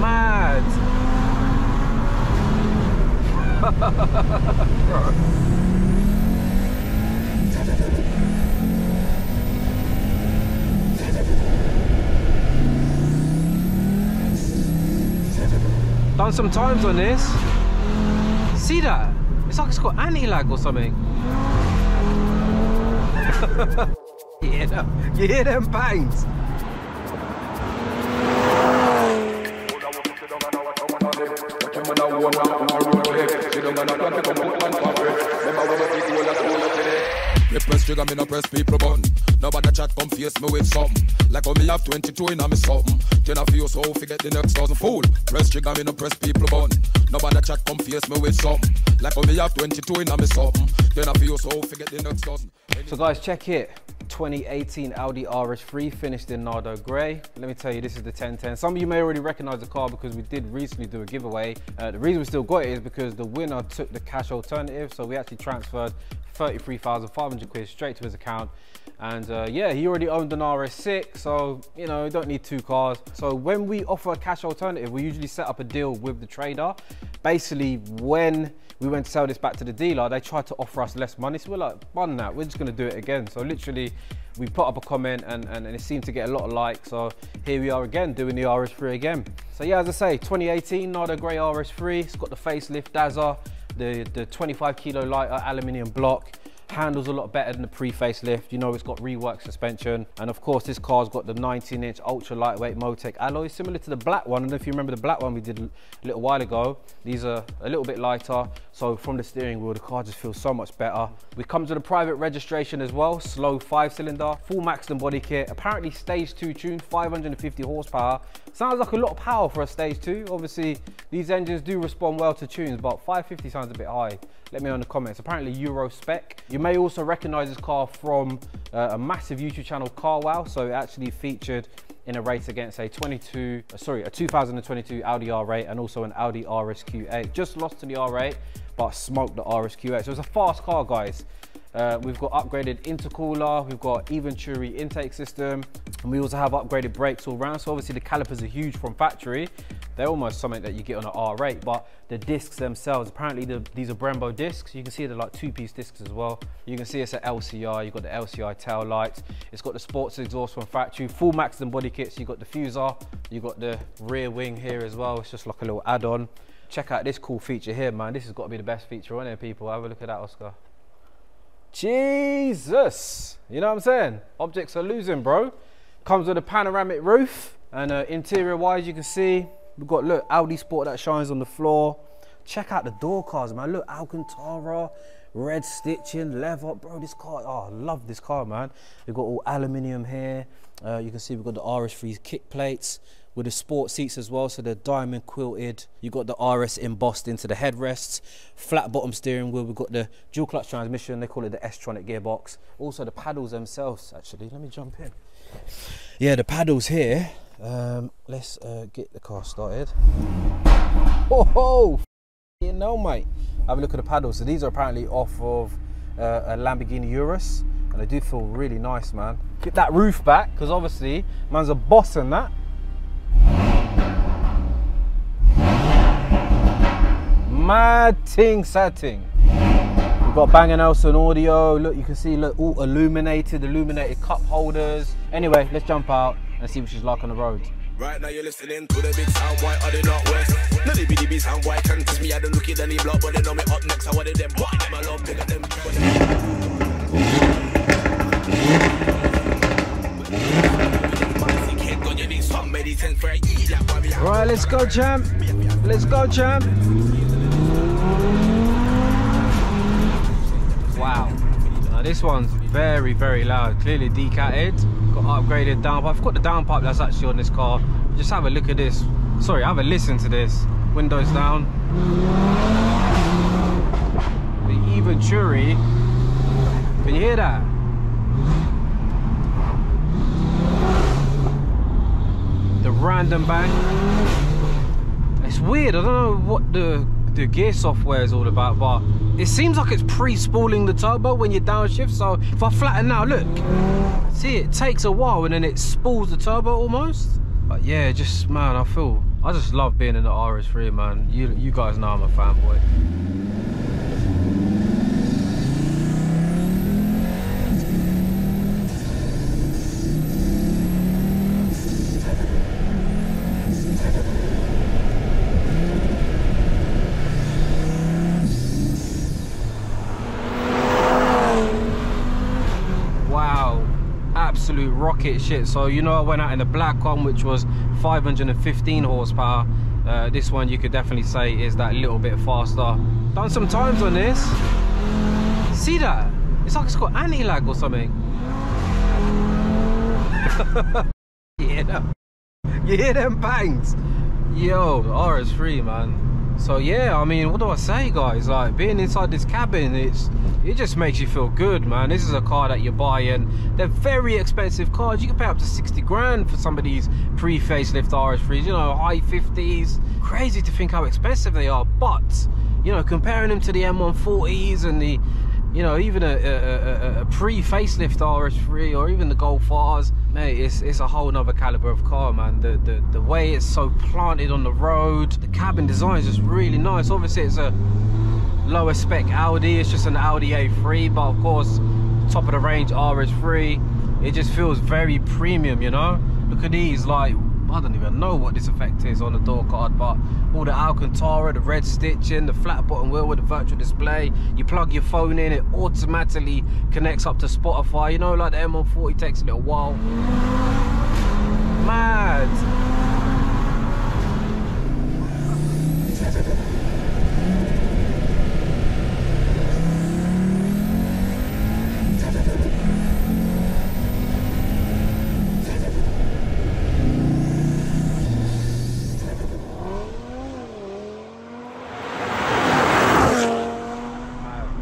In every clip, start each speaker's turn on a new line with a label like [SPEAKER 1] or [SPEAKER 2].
[SPEAKER 1] Mad. Done some times on this. See that? It's like it's got anti-lag or something. you, hear them,
[SPEAKER 2] Me press trigger, me no press people button. Nobody chat come face me with something. Like how me have 22 in a me something. Then I feel so forget the next thousand fool. Press trigger, me no press people button. Nobody chat come face me with something. Like how me have 22 in a me something. Then I feel so forget the next thousand.
[SPEAKER 1] So guys, check it. 2018 Audi RS3 finished in Nardo Grey. Let me tell you, this is the 1010. Some of you may already recognize the car because we did recently do a giveaway. Uh, the reason we still got it is because the winner took the cash alternative. So we actually transferred 33,500 quid straight to his account. And uh, yeah, he already owned an RS6, so you know, don't need two cars. So when we offer a cash alternative, we usually set up a deal with the trader. Basically, when we went to sell this back to the dealer, they tried to offer us less money. So we're like, bun that, we're just gonna do it again. So literally, we put up a comment and, and, and, it seemed to get a lot of likes. So here we are again, doing the RS3 again. So yeah, as I say, 2018 Nardo Grey RS3. It's got the facelift DAZA, the, the 25 kilo lighter aluminium block handles a lot better than the pre-facelift. You know, it's got reworked suspension. And of course, this car's got the 19 inch ultra lightweight Motec alloy, similar to the black one. And if you remember the black one we did a little while ago, these are a little bit lighter. So from the steering wheel, the car just feels so much better. We come to the private registration as well, slow five cylinder, full Maxton body kit, apparently stage two tune, 550 horsepower. Sounds like a lot of power for a stage two. Obviously, these engines do respond well to tunes, but 550 sounds a bit high. Let me know in the comments. Apparently Euro spec. You may also recognize this car from uh, a massive YouTube channel, CarWow. So it actually featured in a race against a 22, uh, sorry, a 2022 Audi R8 and also an Audi RSQ8. Just lost to the R8, but smoked the RSQ8. So it's a fast car, guys. Uh, we've got upgraded intercooler, we've got Eventuri intake system, and we also have upgraded brakes all round. So obviously the calipers are huge from factory. They're almost something that you get on an R8, but the discs themselves, apparently the, these are Brembo discs. You can see they're like two-piece discs as well. You can see it's an LCI, you've got the LCI tail lights. It's got the sports exhaust from factory, full Maxton body kits. You've got the diffuser, you've got the rear wing here as well. It's just like a little add-on. Check out this cool feature here, man. This has got to be the best feature on here, people. Have a look at that, Oscar. Jesus! You know what I'm saying? Objects are losing, bro. Comes with a panoramic roof. And uh, interior wise, you can see We've got, look, Audi Sport that shines on the floor. Check out the door cars, man. Look, Alcantara, red stitching, leather. Bro, this car, oh, I love this car, man. We've got all aluminium here. Uh, you can see we've got the RS3 kick plates with the sport seats as well. So they're diamond quilted. You've got the RS embossed into the headrests. Flat bottom steering wheel. We've got the dual clutch transmission. They call it the S-Tronic gearbox. Also the paddles themselves, actually. Let me jump in. Yeah, the paddles here um, let's uh, get the car started. Oh, you know, mate. Have a look at the paddles. So these are apparently off of uh, a Lamborghini Urus, and they do feel really nice, man. Get that roof back, because obviously, man's a boss in that. Mad ting setting. We've got Bang & Olufsen audio. Look, you can see, look, all illuminated, illuminated cup holders. Anyway, let's jump out and see what she's like on the road. Right now you're listening to the big sound white are the northwest. No the BDB sound white can't test me I don't look at any block but they know me up next I want them what them I love bigger them Right, let's go, champ. Let's go, champ. Wow. Now this one's very, very loud. Clearly decatted. Upgraded downpipe. I've got the downpipe that's actually on this car. Just have a look at this. Sorry, have a listen to this. Windows down. The Eventuri. Can you hear that? The random bang. It's weird. I don't know what the the gear software is all about, but it seems like it's pre-spooling the turbo when you downshift. So if I flatten now, look, see it takes a while and then it spools the turbo almost. But yeah, just man, I feel I just love being in the RS3, man. You you guys know I'm a fanboy. Absolute rocket shit. So you know I went out in the black one, which was 515 horsepower. Uh, this one you could definitely say is that little bit faster. Done some times on this. See that? It's like it's got anti-lag or something. you hear them? You hear them bangs? Yo, RS3 man. So yeah, I mean, what do I say, guys? Like being inside this cabin, it's it just makes you feel good, man. This is a car that you buy, and They're very expensive cars. You can pay up to 60 grand for some of these pre-facelift RS3s. You know, high 50s. Crazy to think how expensive they are. But you know, comparing them to the M140s and the you know, even a, a, a, a pre-facelift RS3 or even the Golf R's, mate, it's, it's a whole nother caliber of car, man. The, the, the way it's so planted on the road, the cabin design is just really nice. Obviously, it's a lower spec Audi, it's just an Audi A3, but of course, top of the range RS3, it just feels very premium, you know? Look at these, like, I don't even know what this effect is on the door card, but all the Alcantara, the red stitching, the flat bottom wheel with the virtual display. You plug your phone in, it automatically connects up to Spotify. You know, like the M140 takes a little while. Mad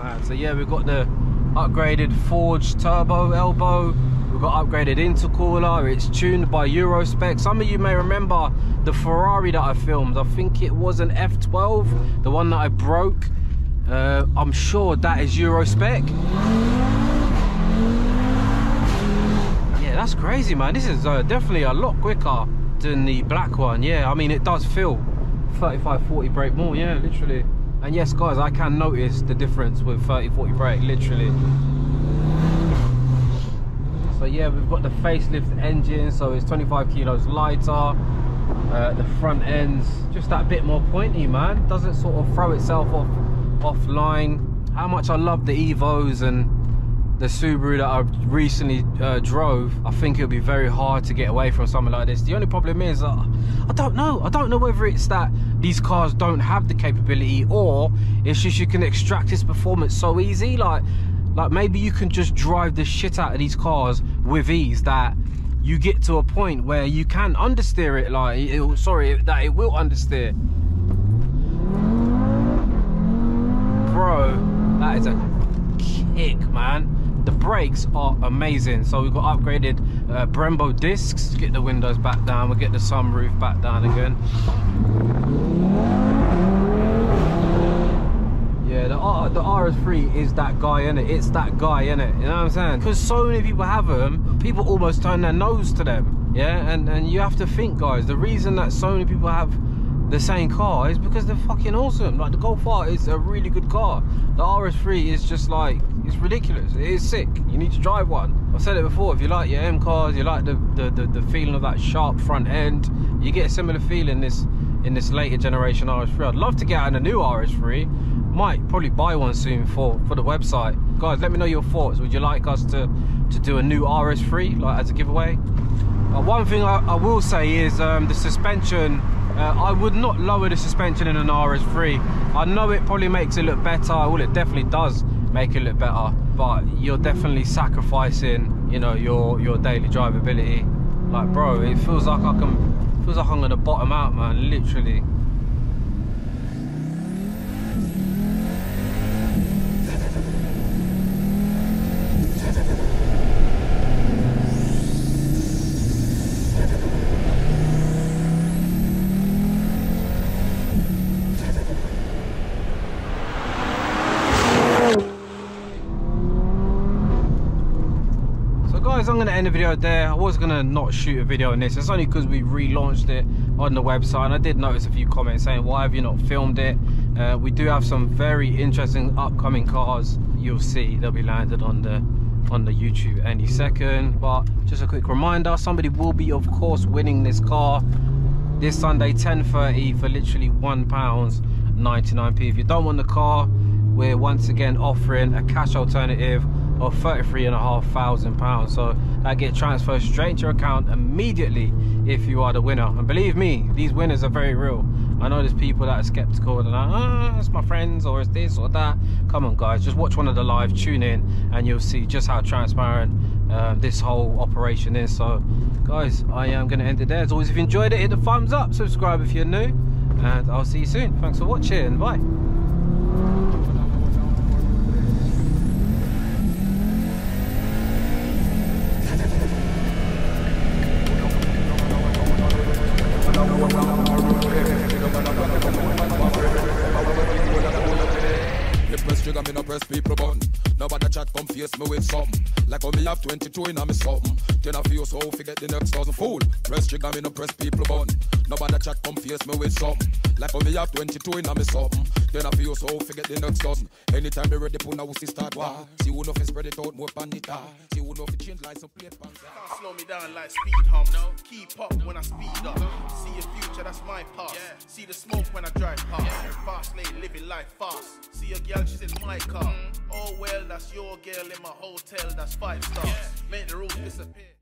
[SPEAKER 1] mad. So yeah, we've got the upgraded forged turbo elbow. We've got upgraded intercooler. It's tuned by Eurospec. Some of you may remember the Ferrari that I filmed. I think it was an F12, the one that I broke. Uh, I'm sure that is Eurospec. Yeah, that's crazy, man. This is uh, definitely a lot quicker than the black one. Yeah, I mean, it does feel 35, 40 brake more. Yeah, literally. And yes, guys, I can notice the difference with 30, 40 brake, literally. So yeah, we've got the facelift engine, so it's 25 kilos lighter. Uh, the front end's just that bit more pointy, man. Doesn't sort of throw itself off offline. How much I love the Evos and the Subaru that I recently uh, drove, I think it'll be very hard to get away from something like this. The only problem is, uh, I don't know. I don't know whether it's that these cars don't have the capability or it's just you can extract this performance so easy. Like, like maybe you can just drive the shit out of these cars with ease that you get to a point where you can understeer it. Like, it, sorry, that it will understeer. Bro, that is a brakes are amazing. So we've got upgraded uh, Brembo discs. Get the windows back down. We'll get the sunroof back down again. Yeah, the, R, the RS3 is that guy, in it? It's that guy, in it? You know what I'm saying? Because so many people have them, people almost turn their nose to them. Yeah, and, and you have to think, guys, the reason that so many people have the same car is because they're fucking awesome. Like the Golf R is a really good car. The RS3 is just like it's ridiculous. It is sick. You need to drive one. I've said it before. If you like your M cars, you like the the, the, the feeling of that sharp front end. You get a similar feeling this in this later generation RS3. I'd love to get out a new RS3. Might probably buy one soon for for the website. Guys, let me know your thoughts. Would you like us to to do a new RS3 like as a giveaway? Uh, one thing I, I will say is um, the suspension uh, I would not lower the suspension in an RS3. I know it probably makes it look better. Well, it definitely does make it look better, but you're definitely sacrificing, you know, your your daily drivability. Like, bro, it feels like I can, feels like I'm gonna bottom out, man. Literally. Guys, I'm gonna end the video there. I was gonna not shoot a video on this. It's only because we relaunched it on the website, and I did notice a few comments saying, "Why have you not filmed it?" Uh, we do have some very interesting upcoming cars. You'll see they'll be landed on the on the YouTube any second. But just a quick reminder: somebody will be, of course, winning this car this Sunday, 10:30 for literally one pounds 99p. If you don't want the car, we're once again offering a cash alternative of 33 and a half thousand pounds. So that get transferred straight to your account immediately if you are the winner. And believe me these winners are very real. I know there's people that are skeptical and like ah it's my friends or it's this or that. Come on guys just watch one of the live tune in and you'll see just how transparent um, this whole operation is. So guys i am going to end it there. As always if you enjoyed it hit the thumbs up subscribe if you're new and i'll see you soon. Thanks for watching.
[SPEAKER 2] And bye chat come face me with something. Like how me have 22 in a me something. Then I feel so forget the next dozen fool. Press trigger, me no press people button. Nobody chat come face me with something. Like how me have 22 in a me something. Then I feel so forget the next dozen. Anytime they ready, put now we see start war. See who know fi spread it out more pan it out. See who know fi change like some plate pan.
[SPEAKER 3] Can't slow me down like speed hump. No. Keep up when I speed up. See your future, that's my past. Yeah. See the smoke when I drive past. Yeah. Fast lane, living life fast. See a girl, she's in my car. Mm. Oh well, that's your girl in my hotel, that's five stars. Make the rules disappear.